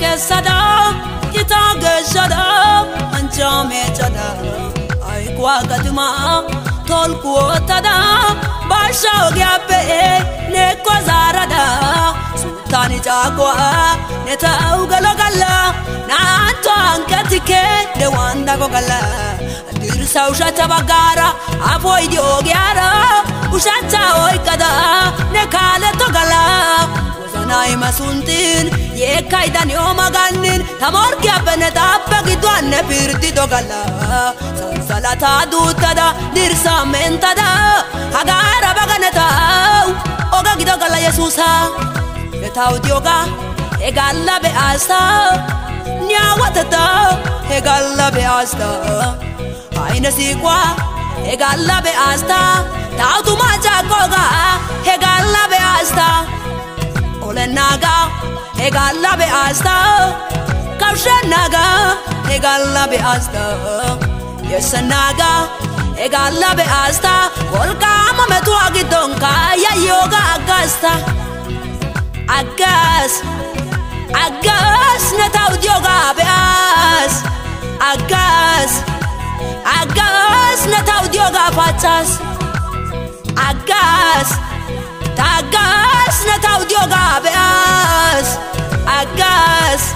keessadha itaa geeshadha anjaameechadha ayikwaa gatumaa tolkuwootadha baasha ogiyaabbee neekko zaaradha sultaani caakwaa ne ta'u galogalla naanto hankatike ne waan dagogalla dirsa ushachcha baggaara afoo idi ogiyaara ushachcha oyqqada masuntin ye kaidanio magannen tamorkia beneta abegituan ne pirti dogala salsalata dutada dirsamentada agara baganeta ogagitogala yesusa eta odioga i got love it a star niwa teta he got love it a he got love it a he got love Ole naga Hegalla be asta Kausha naga Hegalla be asta Yes naga Hegalla be asta Volka mame tu agidonka Ya yoga agasta Agas Agas Netau dioga be as Agas Agas na tau dioga patas Agas Tagas na tau dioga beas. Agas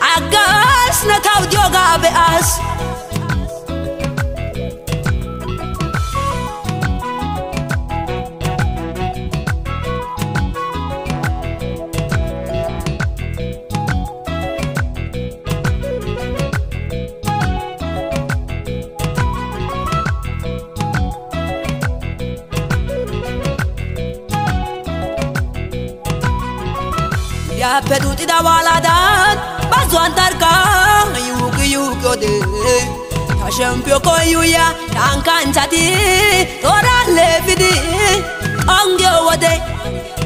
Agas na tau dioga beas Petuti da valadan Bazwan tarka Yuki yuki ode Tashem pyo koyuya Tankan chati Tora lefidi Onge ode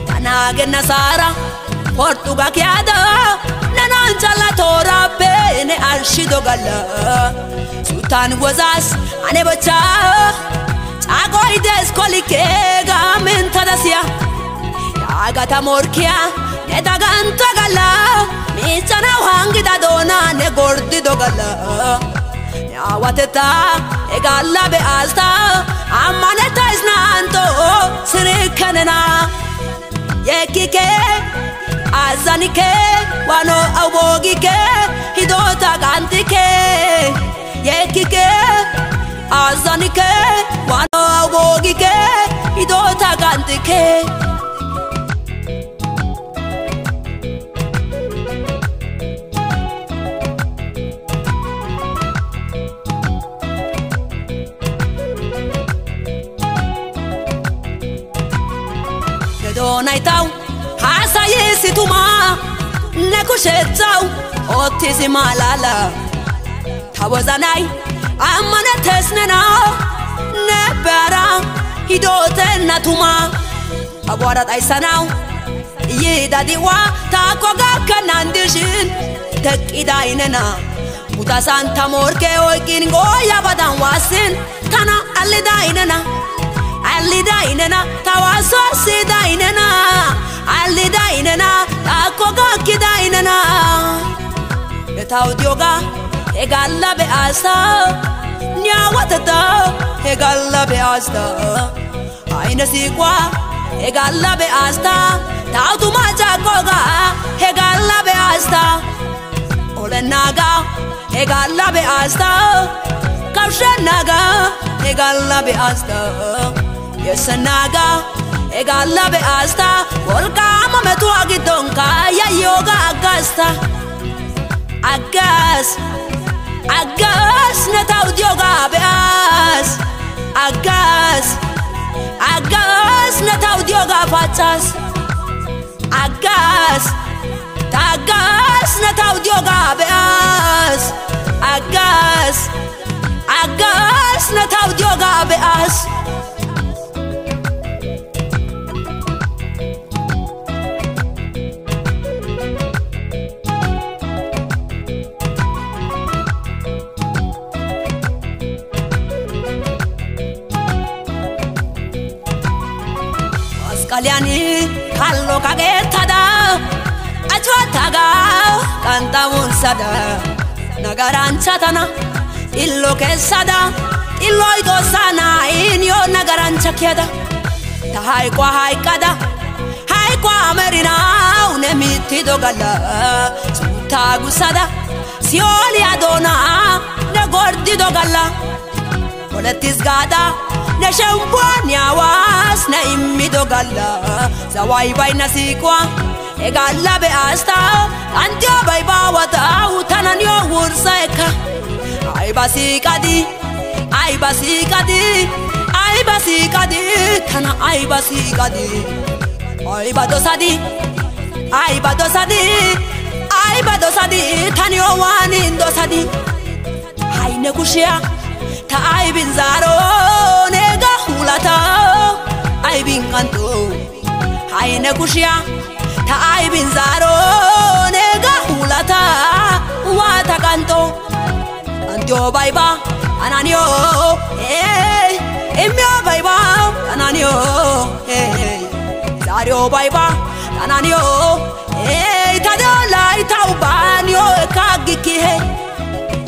Tanage nasara Portuga kiada Nanan chala tora Bene arshido gala Sultan gozas Ane bacha Chagoides kolike Gamen tadasya Yagata morkia te daganto gala mi sana wangi da dona ne gordi do gala yaawateta egalla be asta amaneta isnanto sirikanena yekike azanike wano awogike hidota gantike yekike azanike wano awogike hidota gantike ሆናይታው ሐሳዬ ሲቱማ ነኩሸታው ኦቴሲ ማላላ ታወዛናይ አመነ ተስነና ነበራ ሂዶተና ቱማ አቧራ ጣይሰናው ይዳዲዋ ታኮ ጋከና እንድሽን ተቂዳይነና ሙታሳን ተሞርኬ ወይቂን ጎያ በዳን ዋስን ተና አልዳይነና አልዳይነና ታዋሶ ሲድ taawudiyoogaa eegaa labe aastaa nyaawwatataa eegaa labe aastaa ayna siiqwaa egal labe aastaa taawutumaa jaakkoogaa naga, egal la olennaagaa eegaa labe aastaa kabshannaagaa eegaa labe aastaa yeessannaagaa eegaa labe aastaa wolqaama metuwaa giddoonkaa yoga agasta. Aggaas aggaas ne tawdiyoga be'aas aggaas aggaas ne tawdiyoga pachaas aggaas taggaas ne tawdiyoga be'aas kageettada achoottaga keessadha nagaraancha tana xilloo keessadha xilloo itoo saanaa yoo nagaraancha keeda ta hayiqwa hayiqada hayiqwa merinaa unemitti dogala suutaa gusada siyooli adoonaa ne gordi dogala olettis neshenbwania wasna immido galla zawai baina sikwa egalla be asta andio bai bawa tau tanan yo wursa eka ai basikadi ai basikadi ai basikadi kana ai basikadi ai badosadi ai badosadi ai badosadi tanyo wanin dosadi haine kushia ta ai binzaro mul'ataa aybiin kan ta'u haayina kushiyaa ta'a aybiin zaaroo neegaa mul'ataa waata kan ta'u antiyoo baay'ibaa anaaniyoo immiyoo baay'ibaa anaaniyoo zaariyoo baay'ibaa anaaniyoo tadoo laayitaawu baaniyoo ekaa gikkihe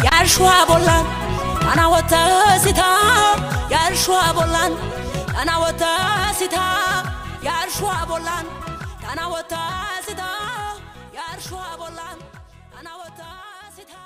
yaashwaa bollaan ana wata sita yarshuwa bollan ana wotasita yarshuwa bollan ana wotasita